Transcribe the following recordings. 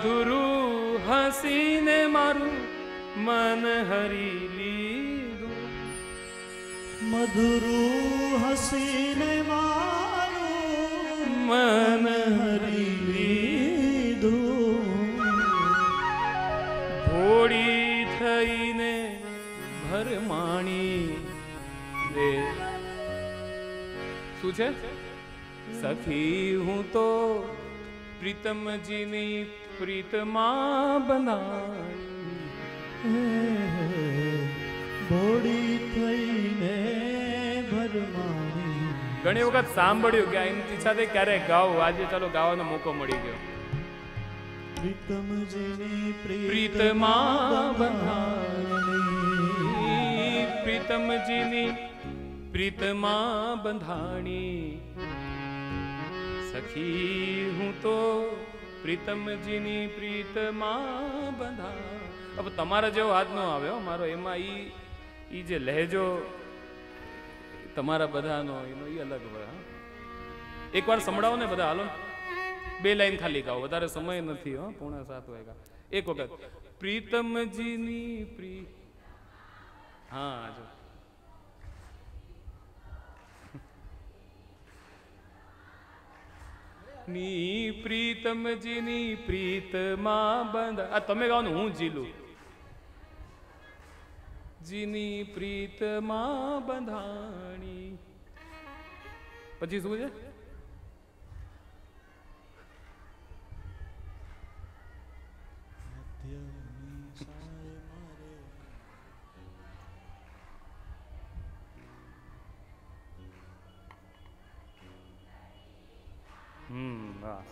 મધુરું હસીને મારું મન હરી લીધું મધુરું હસીને મારું મન હરી લીધું ભોળી થઈને ભરમાણી રે શું છે? સખી હું તો પ્રીતમજીની પ્રીતમાં બંધાણી ભોળી થઈને ભરમાણી ઘણી વખત સાંભળ્યું કે એની ઈચ્છા થઈ ક્યારે ગાવ આજે ચાલો ગાવાનો મોકો મળી ગયો. પ્રીતમજીની પ્રીતમાં બંધાણી પ્રીતમજીની પ્રીતમાં બંધાણી સખી હું તો પ્રીતમજીની પ્રીતમાં બધા. હવે તમારા જેવો હાથ નો આવ્યો મારો એમાં ઈ ઈ જે લહેજો તમારા બધાનો, એનો ઈ અલગ હોય એકવાર સંભળાવો ને બધા, હાલો. બે લાઈન ખાલી ગાઓ, વધારે સમય નથી, હો, પોણા સાત વાગ્યા. એક વખત, પ્રીતમજીની પ્રી હા, જો. ની પ્રીતમજીની પ્રીતમાં બંધ. આ તમે ગાઓ ને હું જીલું. જીની પ્રીતમાં બંધાણી. પછી શું છે?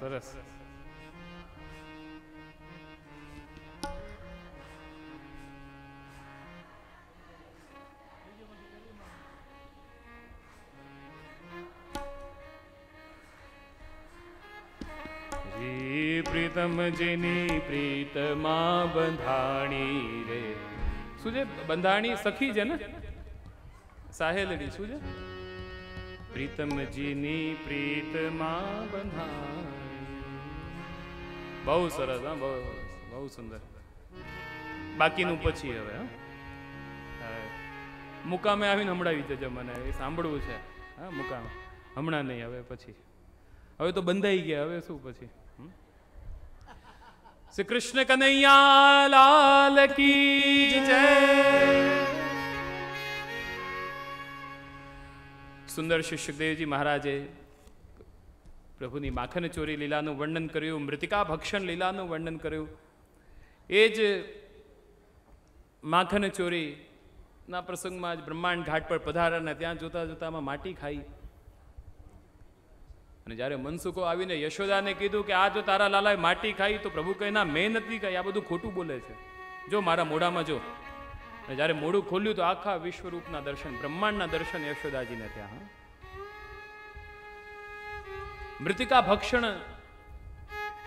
સરસ. પ્રીતમ જેની પ્રીતમાં બંધાણી રે. શું છે? બંધાણી સખી છે ને? સાહેલડી, શું છે? પ્રીતમજીની પ્રીતમાં બંધાણી બહુ સરસ હા બહુ બહુ સુંદર. બાકીનું પછી હવે હા. મુકામે આવીને હમણાં દેજો મને એ સાંભળવું છે. હા મુકામે. હમણાં નહીં હવે પછી. હવે તો બંધાઈ ગયા હવે શું પછી? શ્રી કૃષ્ણ કનૈયા લાલ કી જય. સુંદર શ્રી સુખદેવજી મહારાજે પ્રભુની માખન ચોરી લીલાનું વર્ણન કર્યું, મૃતિકા ભક્ષણ લીલાનું વર્ણન કર્યું. એ જ માખન ચોરીના પ્રસંગમાં જ બ્રહ્માંડ ઘાટ પર પધાર્યા ને ત્યાં જોતા જોતામાં માટી ખાઈ. અને જ્યારે મનસુખો આવીને યશોદાને કીધું કે, આ જો તારા લાલાએ માટી ખાઈ, તો પ્રભુ કહે, ના, મેં નથી ખાઈ, આ બધું ખોટું બોલે છે. જો મારા મોઢામાં જો. અને જ્યારે મોઢું ખોલ્યું તો આખા વિશ્વરૂપના દર્શન, બ્રહ્માંડના દર્શન યશોદાજીને થયા, હા. મૃતિકા ભક્ષણ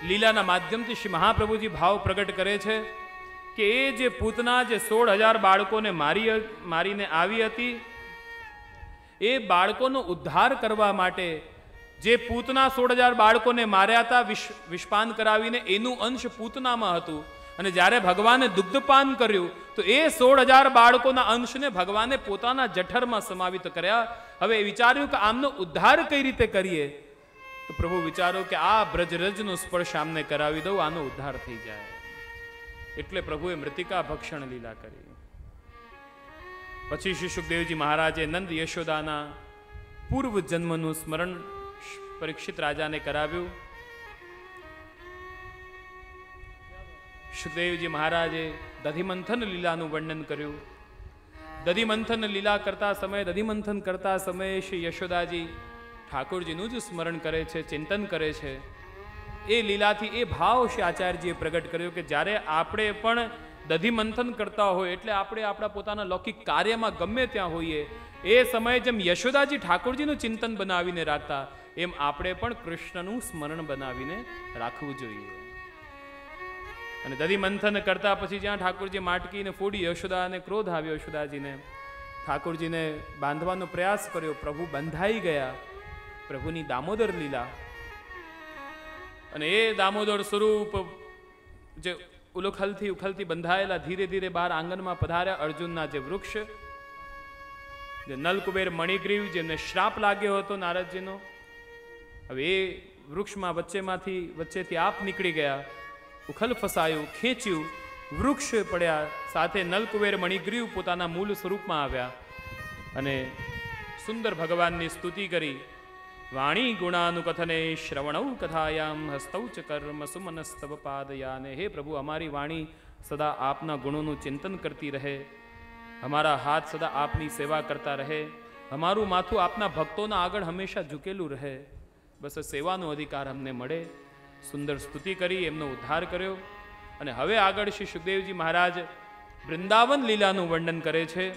લીલાના માધ્યમથી શ્રી મહાપ્રભુજી ભાવ પ્રગટ કરે છે કે એ જે પૂતના જે સોળ હજાર બાળકોને મારી મારીને આવી હતી, એ બાળકોનો ઉદ્ધાર કરવા માટે જે પૂતના સોળ હજાર બાળકોને માર્યા હતા વિષ વિષપાન કરાવીને, એનું અંશ પૂતનામાં હતું. અને જ્યારે ભગવાને દુગ્ધપાન કર્યું, તો એ સોળ હજાર બાળકોના અંશને ભગવાને પોતાના જઠરમાં સમાવિત કર્યા. હવે વિચાર્યું કે આમનો ઉદ્ધાર કઈ રીતે કરીએ? પ્રભુ વિચારો કે આ બ્રજરજનો સ્પર્શ આમને કરાવી દઉં, આનો ઉદ્ધાર થઈ જાય. એટલે પ્રભુએ મૃતિકા ભક્ષણ લીલા કરી. પછી શ્રી સુખદેવજી મહારાજે નંદ યશોદાના પૂર્વ જન્મનું સ્મરણ પરીક્ષિત રાજાને કરાવ્યું. સુખદેવજી મહારાજે દધિમંથન લીલાનું વર્ણન કર્યું. દધિમંથન લીલા કરતા સમયે, દધિમંથન કરતા સમયે શ્રી યશોદાજી ઠાકોરજીનું જ સ્મરણ કરે છે, ચિંતન કરે છે. એ લીલાથી, એ ભાવ શ્રી આચાર્યજીએ પ્રગટ કર્યો કે જ્યારે આપણે પણ દધિમંથન કરતા હોય, એટલે આપણે આપણા પોતાના લૌકિક કાર્યમાં ગમે ત્યાં હોઈએ, એ સમયે જેમ યશોદાજી ઠાકોરજીનું ચિંતન બનાવીને રાખતા, એમ આપણે પણ કૃષ્ણનું સ્મરણ બનાવીને રાખવું જોઈએ. અને દધી મંથન કરતા પછી જ્યાં ઠાકોરજી માટકીને ફોડી, યશોદાને ક્રોધ આવ્યો, યશોદાજીને. ઠાકોરજીને બાંધવાનો પ્રયાસ કર્યો, પ્રભુ બંધાઈ ગયા. પ્રભુની દામોદર લીલા. અને એ દામોદર સ્વરૂપ જે ઉલખલથી ઉખલથી બંધાયેલા ધીરે ધીરે બહાર આંગણમાં પધાર્યા અર્જુનના જે વૃક્ષ, જે નલકુબેર મણિગ્રીવ જેમને શ્રાપ લાગ્યો હતો નારદજીનો, હવે એ વૃક્ષમાં વચ્ચેમાંથી વચ્ચેથી આપ નીકળી ગયા, ઉખલ ફસાયું, ખેંચ્યું, વૃક્ષ પડ્યા, સાથે નલકુબેર મણિગ્રીવ પોતાના મૂળ સ્વરૂપમાં આવ્યા. અને સુંદર ભગવાનની સ્તુતિ કરી. વાણી ગુણાનુકથને શ્રવણૌ કથાયામ હસ્તૌ ચ કર્મ સુમનસ્તવ પાદયાને હે પ્રભુ અમારી વાણી સદા આપના ગુણોનું ચિંતન કરતી રહે અમારા હાથ સદા આપની સેવા કરતા રહે અમારું માથું આપના ભક્તોના આગળ હંમેશા ઝૂકેલું રહે બસ સેવાનો અધિકાર અમને મળે સુંદર સ્તુતિ કરી એમનો ઉદ્ધાર કર્યો અને હવે આગળ શ્રી સુખદેવજી મહારાજ વૃંદાવન લીલાનું વર્ણન કરે છે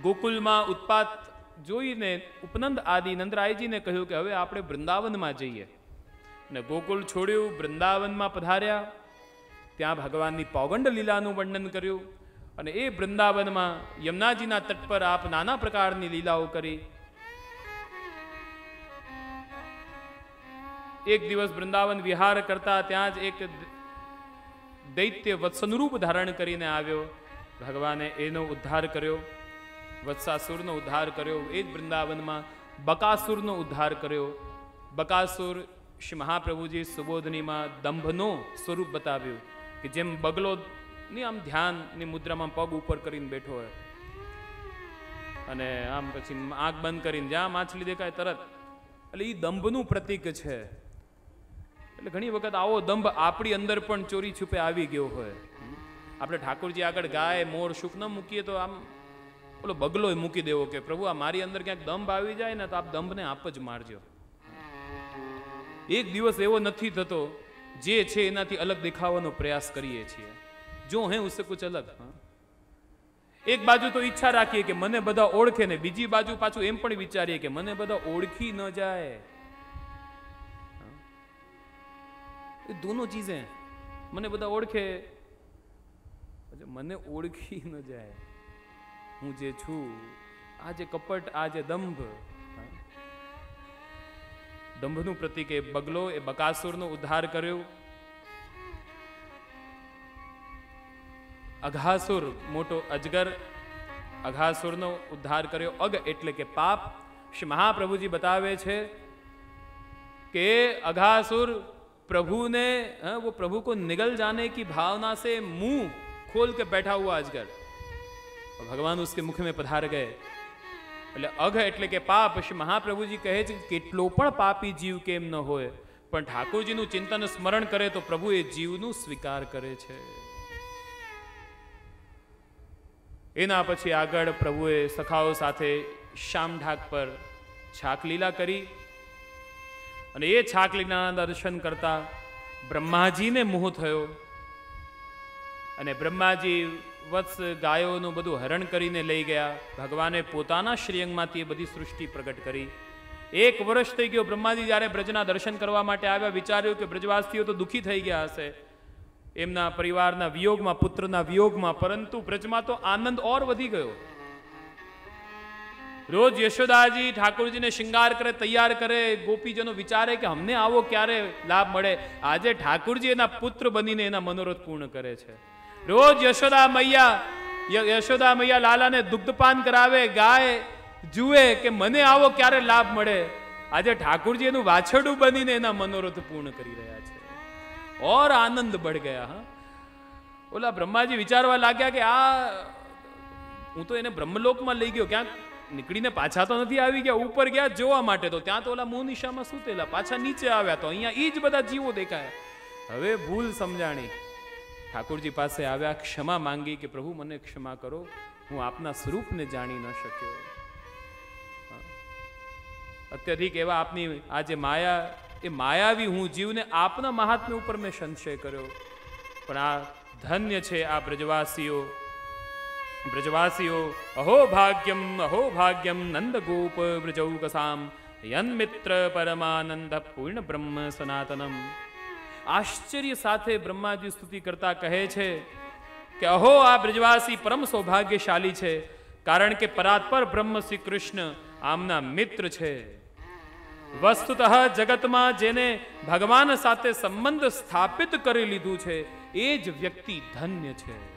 ગોકુલમાં ઉત્પાત જોઈને ઉપનંદ આદિ નંદરાયજીને કહ્યું કે હવે આપણે વૃંદાવનમાં જઈએ. ને ગોકુલ છોડ્યું, વૃંદાવનમાં પધાર્યા. ત્યાં ભગવાનની પૌગંડ લીલાનું વર્ણન કર્યું અને એ વૃંદાવનમાં યમુનાજીના તટ પર આપ નાના પ્રકારની લીલાઓ કરી. એક દિવસ વૃંદાવન વિહાર કરતા ત્યાં જ એક દૈત્ય વત્સનરૂપ ધારણ કરીને આવ્યો. ભગવાને એનો ઉદ્ધાર કર્યો. વત્સાસુરનો ઉદ્ધાર કર્યો. એ જ વૃંદાવનમાં બકાસુરનો ઉદ્ધાર કર્યો. બકાસુર શ્રી મહાપ્રભુજી સુબોધનીમાં દંભનો સ્વરૂપ બતાવ્યું કે જેમ બગલો ની આમ ધ્યાનની મુદ્રામાં પગ ઉપર કરીને બેઠો હોય. અને આમ પછી આંખ બંધ કરીને જ્યાં માછલી દેખાય તરત. એટલે એ દંભનું પ્રતીક છે. એટલે ઘણી વખત આવો દંભ આપણી અંદર પણ ચોરી છુપે આવી ગયો હોય. આપણે ઠાકોરજી આગળ ગાય, મોર સુખ ન મૂકીએ તો આમ ઓલો બગલો મૂકી દેવો કે, પ્રભુ, આ મારી અંદર ક્યાંક દંભ આવી જાય ને તો આપ દંભને આપ જ મારજો. એક દિવસ એવો નથી થતો જે છે એનાથી અલગ દેખાવાનો પ્રયાસ કરીએ છીએ. જો હે ઉસે કુછ અલગ એક બાજુ તો ઈચ્છા રાખીએ કે મને બધા ઓળખે ને બીજી બાજુ પાછું એમ પણ વિચારીએ કે મને બધા ઓળખી ન જાય. એ દોનો ચીજે મને બધા ઓળખે. મને ઓળખી ન જાય. હું જે છું આ જે કપટ આ જે દંભ હા. દંભનું પ્રતીક એ બગલો એ બકાસુરનો ઉદ્ધાર કર્યો અઘાસુર મોટો અજગર અઘાસુરનો ઉદ્ધાર કર્યો અગ એટલે કે પાપ શ્રી મહાપ્રભુજી બતાવે છે कि अघासुर प्रभु ने हाँ, वो प्रभु को निगल जाने की भावना से मुंह खोल के बैठा हुआ अजगर ભગવાન ઉસકે મુખ મેં પધાર ગયે એટલે અઘ એટલે કે પાપ શ્રી મહાપ્રભુજી કહે છે કેટલો પણ પાપી જીવ કેમ ન હોય પણ ઠાકોરજીનું ચિંતન સ્મરણ કરે તો પ્રભુ એ જીવનું સ્વીકાર કરે છે. એના પછી આગળ પ્રભુએ સખાઓ સાથે શામ ઢાક પર છાકલીલા કરી અને એ છાકલીના દર્શન કરતા બ્રહ્માજીને મોહ થયો અને બ્રહ્માજી વત્સ ગાયોનું બધું હરણ કરીને લઈ ગયા. ભગવાને પોતાના શ્રીઅંગમાંથી એ બધી સૃષ્ટિ પ્રગટ કરી. એક વર્ષ થઈ ગયો બ્રહ્માજી જ્યારે બ્રજના દર્શન કરવા માટે આવ્યા, વિચાર્યું કે બ્રજવાસીઓ તો દુઃખી થઈ ગયા હશે. એમના પરિવારના વિયોગમાં, પુત્રના વિયોગમાં, પરંતુ બ્રજમાં તો આનંદ ઓર વધી ગયો. રોજ યશોદાજી ઠાકોરજીને શિંગાર કરે, તૈયાર કરે. ગોપીજનો વિચારે કે અમને આવો ક્યારે લાભ મળે? આજે ઠાકોરજી એના પુત્ર બનીને એના મનોરથ પૂર્ણ કરે છે. રોજ યશોદા મૈયા યશોદા મૈયા લાલાને દુગ્ધપાન કરાવે, ગાય જુએ કે મને આવો ક્યારે લાભ મળે? આજે ઠાકુરજી એનું વાછડું બનીને એના મનોરથ પૂર્ણ કરી રહ્યા છે. ઓર આનંદ બઢ ગયા, હા. ઓલા બ્રહ્માજી વિચારવા લાગ્યા કે આ, હું તો એને બ્રહ્મલોકમાં લઈ ગયો, ક્યાંક નીકળીને પાછા તો નથી આવી ગયા, ઉપર ગયા જોવા માટે તો. ત્યાં તો ઓલા મોહ નિશામાં સૂતેલા, પાછા નીચે આવ્યા તો. અહીંયા એ જ બધા જીવો દેખાય. હવે ભૂલ સમજાણી. ઠાકોરજી પાસે આવ્યા, ક્ષમા માંગી કે, પ્રભુ, મને ક્ષમા કરો. હું આપના સ્વરૂપને જાણી ન શક્યો. અત્યધિક એવા આપની આ જે માયા, એ માયાવી હું જીવને આપના મહાત્મ્ય ઉપર મેં સંશય કર્યો. પણ આ ધન્ય છે આ બ્રજવાસીઓ. બ્રજવાસીઓ, અહો ભાગ્યમ અહો ભાગ્યમ, નંદગોપ બ્રજૌકસામ, યન્મિત્ર પરમાનંદ પૂર્ણ બ્રહ્મ સનાતનમ. આશ્ચર્ય સાથે બ્રહ્માજી સ્તુતિ કરતા કહે છે કે, અહો, આ બ્રજવાસી પરમ સૌભાગ્યશાલી છે, કારણ કે પરાત્પર બ્રહ્મ શ્રી કૃષ્ણ આમના મિત્ર છે. વસ્તુતઃ જગતમાં જેને ભગવાન સાથે સંબંધ સ્થાપિત કરી લીધું છે, એ જ વ્યક્તિ ધન્ય છે.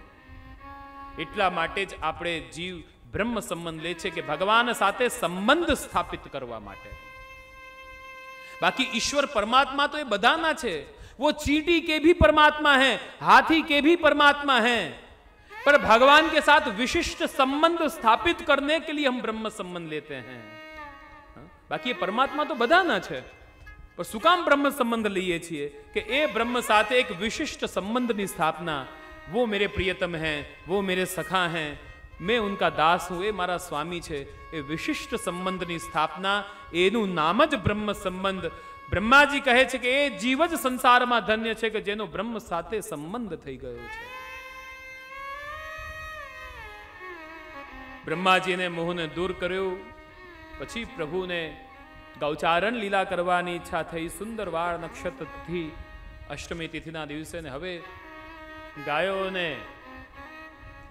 એટલા માટે જ આપણે જીવ બ્રહ્મ સંબંધ લે છે કે ભગવાન સાથે સંબંધ સ્થાપિત કરવા માટે. બાકી ઈશ્વર પરમાત્મા તો એ બધાના છે वो चींटी के भी परमात्मा हैं हाथी के भी परमात्मा हैं पर भगवान के साथ विशिष्ट संबंध स्थापित करने के लिए हम ब्रह्म संबंध लेते हैं हाँ? बाकी ये परमात्मा तो બધાના છે પણ શું કામ બ્રહ્મ સંબંધ લઈએ છીએ કે એ બ્રહ્મ સાથે એક વિશિષ્ટ સંબંધની સ્થાપના वो मेरे प्रियतम हैं वो मेरे सखा हैं मैं उनका दास हूं એ મારા સ્વામી છે એ વિશિષ્ટ સંબંધની સ્થાપના એનું નામ જ બ્રહ્મ સંબંધ બ્રહ્માજી કહે છે કે એ જીવ જ સંસારમાં ધન્ય છે કે જેનો બ્રહ્મ સાથે સંબંધ થઈ ગયો છે. બ્રહ્માજીને મોહને દૂર કર્યું. પછી પ્રભુને ગૌચારણ લીલા કરવાની ઈચ્છા થઈ. સુંદર વાળ નક્ષત્રથી અષ્ટમી તિથિના દિવસે ને હવે ગાયોને,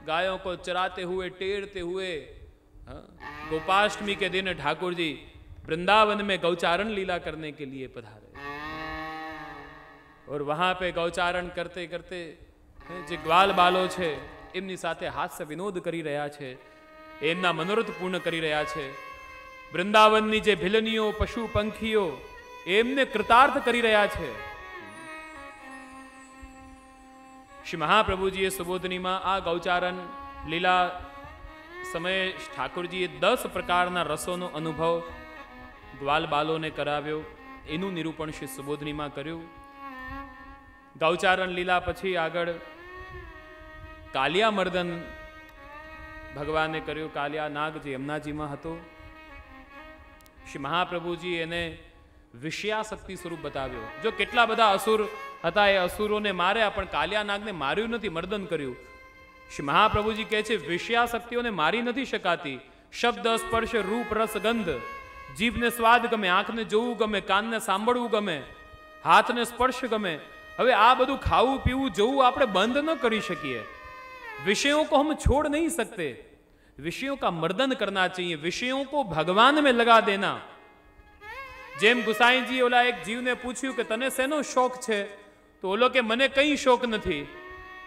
ગાયો કો ચરાતે હુએ, ટેરતે હુએ ગોપાષ્ટમી કે દિન ઠાકોરજી वृंदावन में गौचारण लीला करने के लिए पधारे और वहां पे गौचारण करते करते હે, જે ગ્વાલ બાલો છે એમની સાથે હાસ્ય વિનોદ કરી રહ્યા છે એમના મનોરથ પૂર્ણ કરી રહ્યા છે વૃંદાવનની જે ભિલનીઓ પશુ પંખીઓ એમને કૃતાર્થ કરી રહ્યા છે શ્રી મહાપ્રભુજીએ સુબોધનીમાં આ ગૌચારણ લીલા સમયે ઠાકોરજીએ દસ પ્રકારના રસોનો અનુભવ ગ્વાલ બાલોને કરાવ્યો, એનું નિરૂપણ શ્રી સુબોધનીમાં કર્યું. ગૌચારણ લીલા પછી આગળ કાલિયા મર્દન ભગવાને કર્યું, કાલિયા નાગ જે યમુનાજીમાં હતો, શ્રી મહાપ્રભુજી એને વિષયાશક્તિ સ્વરૂપ બતાવ્યો. જો કેટલા બધા અસુર હતા એ અસુરોને માર્યા, પણ કાલિયા નાગને માર્યું નથી, મર્દન કર્યું. શ્રી મહાપ્રભુજી કહે છે વિષયાશક્તિઓને મારી નથી શકાતી. શબ્દ, સ્પર્શ, રૂપ, રસ, ગંધ. જીભને સ્વાદ ગમે આંખને જોવું ગમે કાનને સાંભળવું ગમે હાથને સ્પર્શ ગમે હવે આ બધું ખાવું પીવું જોવું આપણે બંધ ન કરી શકીએ विषयों को हम छोड़ नहीं सकते विषयों का मर्दन करना चाहिए विषयों को भगवान में लगा देना જેમ ગુસાઈજી ઓલા એક જીવને પૂછ્યું કે તને શેનો શોખ છે તો ઓલો કે મને કઈ શોખ નથી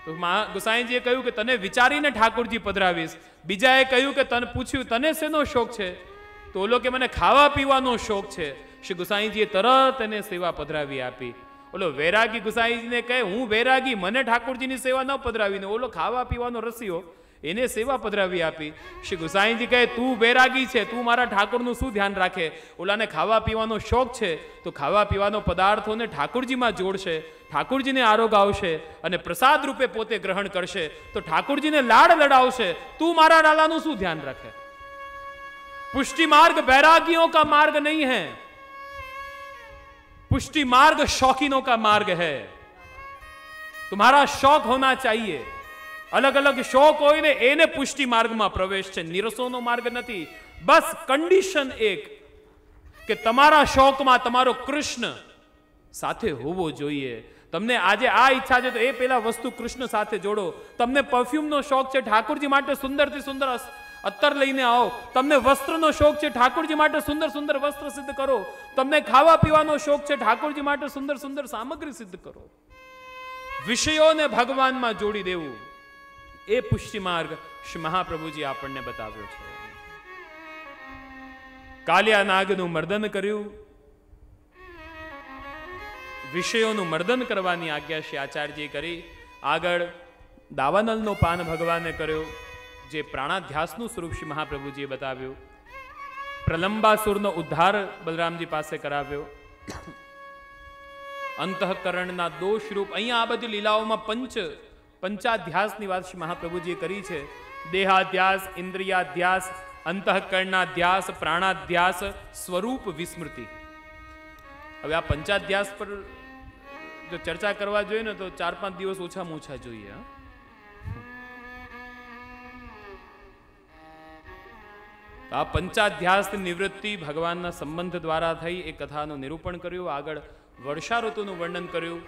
તો મહા ગુસાઈજીએ કહ્યું કે તને વિચારીને ઠાકોરજી પધરાવીશ બીજાએ કહ્યું કે તને પૂછ્યું તને શેનો શોખ છે તો ઓલો કે, મને ખાવા પીવાનો શોખ છે. શ્રી ગુસાઈજીએ તરત એને સેવા પધરાવી આપી. ઓલો વૈરાગી ગુસાઈજીને કહે, હું વૈરાગી, મને ઠાકોરજીની સેવા ન પધરાવીને. ઓલો ખાવા પીવાનો રસિયો એને સેવા પધરાવી આપી. શ્રી ગુસાઈજી કહે, તું વૈરાગી છે, તું મારા ઠાકોરનું શું ધ્યાન રાખે? ઓલાને ખાવા પીવાનો શોખ છે, તો ખાવા પીવાનો પદાર્થોને ઠાકોરજીમાં જોડશે, ઠાકોરજીને આરોગ આવશે અને પ્રસાદ રૂપે પોતે ગ્રહણ કરશે. તો ઠાકોરજીને લાડ લડાવશે. તું મારા લાલાનું શું ધ્યાન રાખે? पुष्टि मार्ग बैरागियों का मार्ग नहीं है पुष्टि मार्ग शौकीनों का मार्ग है तुम्हारा शौक होना चाहिए અલગ અલગ શોખ હોય ને એને પુષ્ટિ માર્ગમાં પ્રવેશ છે નિરસોનો માર્ગ નથી બસ કન્ડિશન એક કે તમારા શોકમાં તમારો કૃષ્ણ સાથે હોવો જોઈએ તમને આજે આ ઈચ્છા છે તો એ પેલા વસ્તુ કૃષ્ણ સાથે જોડો તમને પરફ્યુમનો શોખ છે ઠાકોરજી માટે સુંદરથી સુંદર અસ- અત્તર લઈને આવો. તમને વસ્ત્રનો શોખ છે, ઠાકોરજી માટે સુંદર સુંદર વસ્ત્ર સિદ્ધ કરો. તમને ખાવા પીવાનો શોખ છે, ઠાકોરજી માટે સુંદર સુંદર સામગ્રી સિદ્ધ કરો. વિષયોને ભગવાનમાં જોડી દેવું. એ પુષ્ટિ માર્ગ શ્રી મહાપ્રભુજી આપણને બતાવ્યો છે. કાલિયા નાગનું મર્દન કર્યું. વિષયોનું મર્દન કરવાની આજ્ઞા શ્રી આચાર્યજીએ કરી. આગળ દાવાનલનો પાન ભગવાને કર્યો. જે પ્રાણાધ્યાસનું સ્વરૂપ શ્રી મહાપ્રભુજીએ બતાવ્યું, પ્રલંબાસુરનો ઉદ્ધાર બલરામજી પાસે કરાવ્યો. અંતઃકરણના દોષ રૂપ અહીંયા આ બધી લીલાઓમાં પંચ, પંચાધ્યાસની વાત શ્રી મહાપ્રભુજીએ કરી છે. દેહાધ્યાસ, ઇન્દ્રિયાધ્યાસ, અંતઃકરણાધ્યાસ, પ્રાણાધ્યાસ, સ્વરૂપ વિસ્મૃતિ. હવે આ પંચાધ્યાસ પર જો ચર્ચા કરવા જોઈએ ને તો ચાર પાંચ દિવસ ઓછામાં ઓછા જોઈએ, હા? તો આ પંચાધ્યાસની નિવૃત્તિ ભગવાનના સંબંધ દ્વારા થઈ એ કથાનું નિરૂપણ કર્યું. આગળ વર્ષા ઋતુનું વર્ણન કર્યું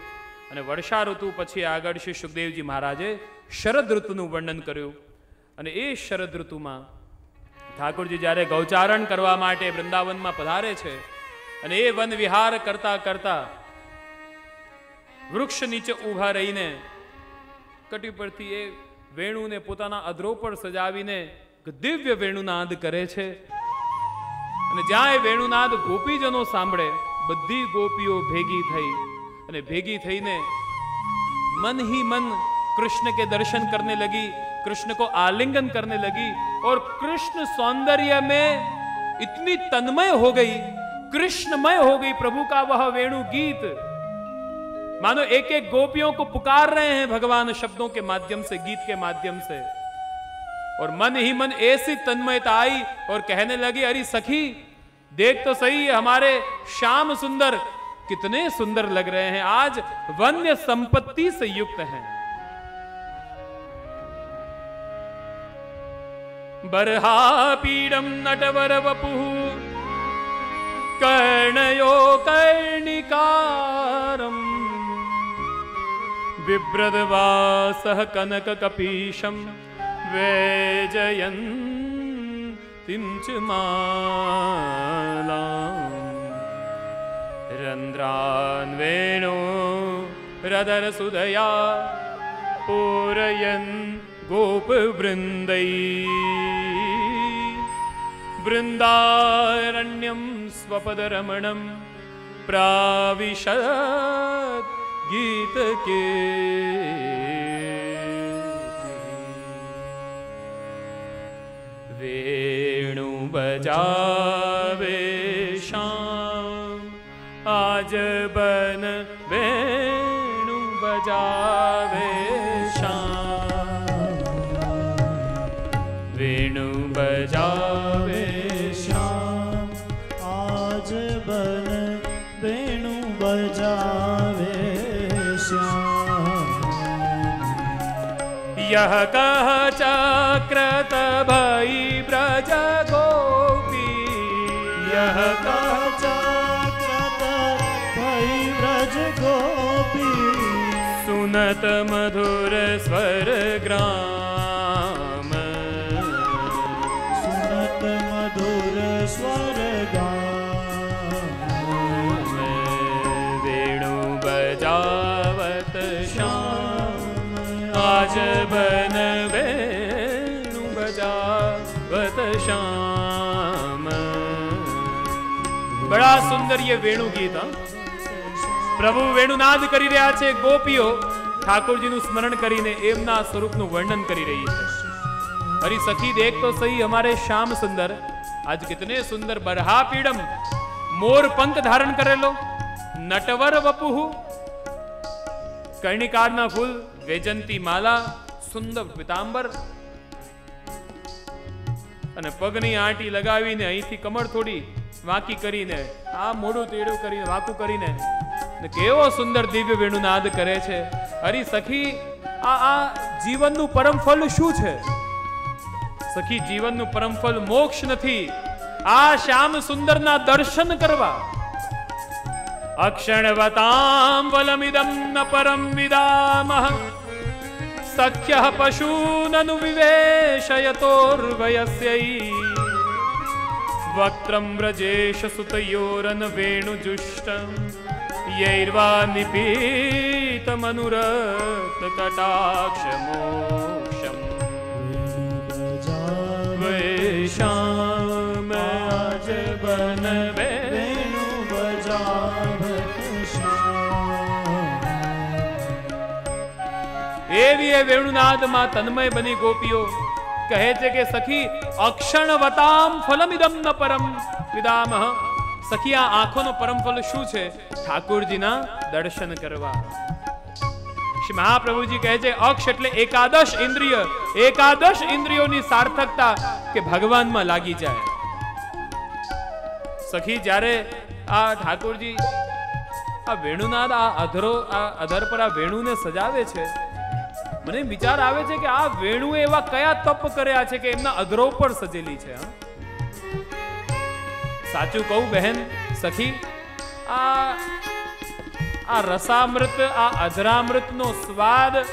અને વર્ષા ઋતુ પછી આગળ શ્રી સુખદેવજી મહારાજે શરદ ઋતુનું વર્ણન કર્યું. અને એ શરદ ઋતુમાં ઠાકોરજી જ્યારે ગૌચારણ કરવા માટે વૃંદાવનમાં પધારે છે અને એ વન વિહાર કરતા કરતા વૃક્ષ નીચે ઊભા રહીને કટી પરથી એ વેણુને પોતાના અધરો પર સજાવીને દિવ્ય વેણુનાદ કરે છે અને જ્યાં એ વેણુનાદ ગોપીજનો સાંભળે બધી ગોપીઓ ભેગી થઈ અને ભેગી થઈને मन ही मन कृष्ण के दर्शन करने लगी कृष्ण को आलिंगन करने लगी और कृष्ण सौंदर्य में इतनी तन्मय हो गई कृष्णमय हो गई प्रभु का वह वेणु गीत मानो एक एक गोपियों को पुकार रहे हैं भगवान शब्दों के माध्यम से गीत के माध्यम से और मन ही मन ऐसी तन्मयता आई और कहने लगी, अरे सखी, देख तो सही हमारे श्याम सुंदर कितने सुंदर लग रहे हैं। आज वन्य संपत्ति से युक्त हैं। बरहा पीडम नटवर वपु कर्णयो कर्णिकारम कनक किञ्च मा रन्ध्रान्वयेनो रदरसुदया पूरयन् गोपवृन्दै। वृन्दारण्यं स्वपदरमणं प्राविशीतके वेणु बजावे शाम। आज बन वेणु बजावे शाम। वेणु बजावे शाम। आज बन वेणु बजावे श्याम यह कह चक्रत भई गोपी यह काचा गोपी सुनत मधुर स्वर ग्राम। सुनत मधुर स्वर ग्राम। वेणु बजावत श्याम। आज बनवे બડા સુંદર વેણુ ગીત પ્રભુ વેણુનાદ કરી રહ્યા છે ગોપીઓ ઠાકોરજીનું સ્મરણ કરીને એમના સ્વરૂપનું વર્ણન કરી રહી છે હરી સખી દેખ તો સહી અમારે શ્યામ સુંદર આજ કિતને સુંદર બરહા પીડમ મોર પંખ ધારણ કરેલો નટવર વપુહુ કર્ણિકારના ફૂલ વેજંતી માલા સુંદર પિતાંબર અને પગની આંટી લગાવીને અહીંથી કમર થોડી વાંકી કરીને, આ મોડું તેડું કરીને, વાંકું કરીને કેવો સુંદર દિવ્ય વેણુનાદ કરે છે. અરે સખી, આ આ જીવનનું પરમ શું છે? સખી, જીવનનું પરમ મોક્ષ નથી. આ શ્યામ સુંદરના દર્શન કરવા. અક્ષણવતામ વલમિદમ ન પરમ વિદામહ. સખ્ય પશૂનનુ વિવેશયતોર્વયસ્यै આજ બન વેણુ બજાવત શ્યામ એવી એ વેણુનાદમાં તન્મય બની ગોપીઓ કહે છે કે સખી, અક્ષણવતામ ફલમિદમ ન પરમ. વિદામહ. સખી, આ આંખોનો પરમ ફલ શું છે? ઠાકોરજીના દર્શન કરવા. શ્રી મહાપ્રભુજી કહે છે, અક્ષ એટલે એકાદશ ઇન્દ્રિય. એકાદશ ઇન્દ્રિયોની સાર્થકતા કે ભગવાનમાં લાગી જાય. સખી, જ્યારે આ ઠાકોરજી, આ વેણુનાદ, આ અધરો, આ અધર પર આ વેણુને સજાવે છે મને વિચાર આવે છે કે આ વેણુએ એવા કયા તપ કર્યા છે કે એમના અધરો પર સજેલી છે સાચું કહું બહેન, સખી, આ આ રસામૃત, આ અધરામૃતનો સ્વાદ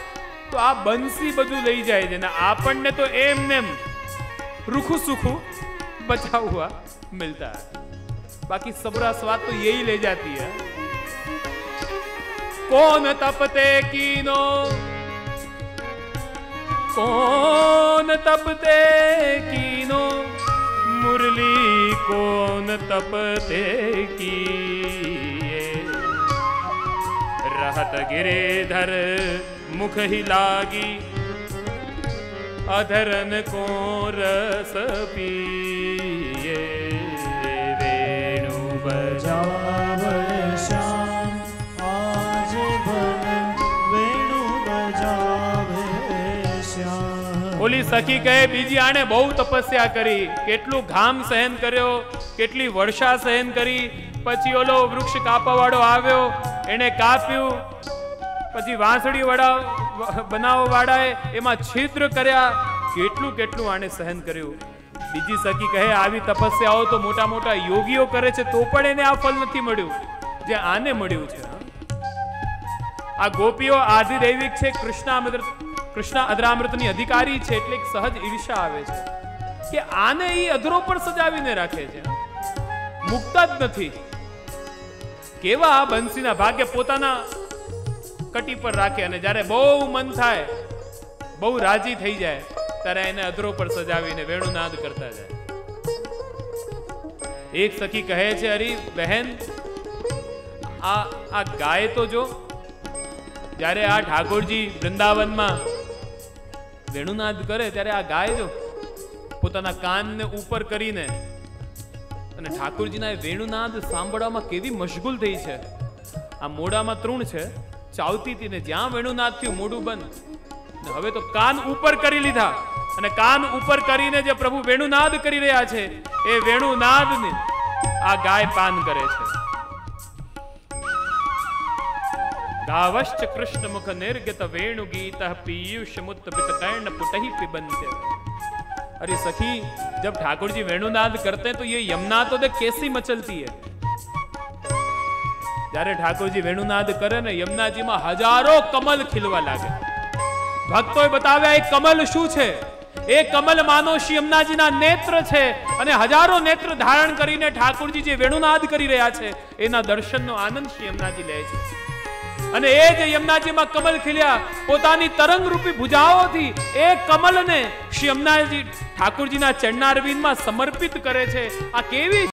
તો આ બંસી બધું લઈ જાય છે ને આપણને તો એમ નેમ રૂખું સુખું બચા હુઆ મિલતા બાકી સબરા સ્વાદ તો એ લે જાતી, હે? કોણ તપતે કીનો? कौन तपते कीनो मुरली कौन तपते की रहत गिरेधर मुख ही लागी, अधरन को रस पिए ઓલી સખી કહે, બીજી આણે બહુ તપસ્યા કરી. કેટલું ઘામ સહન કર્યો, કેટલી વર્ષા સહન કરી. પછી ઓલો વૃક્ષ કાપાવાળો આવ્યો એને કાપ્યું. પછી વાંસળી વડા બનાવવા વાળાએ એમાં છિદ્ર કર્યા. કેટલું કેટલું આણે સહન કર્યું. બીજી સખી કહે, આવી તપસ્યાઓ તો મોટા મોટા યોગીઓ કરે છે, તો પણ એને આ ફલ નથી મળ્યું. જે આને મળ્યું છે. આ ગોપીઓ આધિદૈવિક છે, કૃષ્ણામૃત કૃષ્ણ અધરામૃતની અધિકારી છે એટલે સહજ ઈર્ષા આવે છે કે આને એ અધરો પર સજાવીને રાખે છે. મુકતા જ નથી. કેવા બંસીના ભાગ્ય પોતાના કટી પર રાખે અને જ્યારે બહુ મન થાય, બહુ રાજી થઈ જાય, ત્યારે એને અધરો પર સજાવીને વેણુનાદ કરતા જાય. એક સખી કહે છે, અરે, બહેન, આ આ ગાય તો જો. જ્યારે આ ઠાકોરજી વૃંદાવનમાં વેણુનાદ કરે ત્યારે આ ગાય જો પોતાના કાનને ઉપર કરીને અને ઠાકોરજીના વેણુનાદ સાંભળવામાં કેવી મશગુલ થઈ છે. આ મોઢામાં તૃણ છે, ચાવતી હતી ને જ્યાં વેણુનાદ થયું મોઢું બંધ. હવે તો કાન ઉપર કરી લીધા અને કાન ઉપર કરીને જે પ્રભુ વેણુનાદ કરી રહ્યા છે, એ વેણુનાદને આ ગાય પાન કરે છે. गावश्च कृष्ण मुख निर्गत वेणु गीत पीयूष मुत पित कर्ण पुटही पिबंध्य अरे सखी जब ठाकुर जी वेणुनाद करते हैं तो ये यमुना तो देख कैसी मचलती है જ્યારે ઠાકોરજી વેણુનાદ કરે ને યમુનાજીમાં હજારો કમલ ખીલવા લાગે ભક્તોએ બતાવ્યા એ કમલ શું છે એ કમલ માનો શ્રી યમુનાજીના નેત્ર છે અને હજારો નેત્ર ધારણ કરીને ઠાકોરજી જે વેણુનાદ કરી રહ્યા છે એના દર્શનનો આનંદ શ્રી યમુનાજી લે છે અને એ જે યમુનાજીમાં કમલ ખીલ્યા, પોતાની તરંગ રૂપી ભુજાઓથી એ કમલને શ્રી યમુનાજી ઠાકોરજીના ચરણારવિંદમાં સમર્પિત કરે છે. આ કેવી